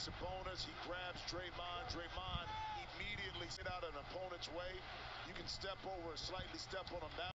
Sabonis. He grabs Draymond. Draymond immediately sit out an opponent's way. You can step over, slightly step on him that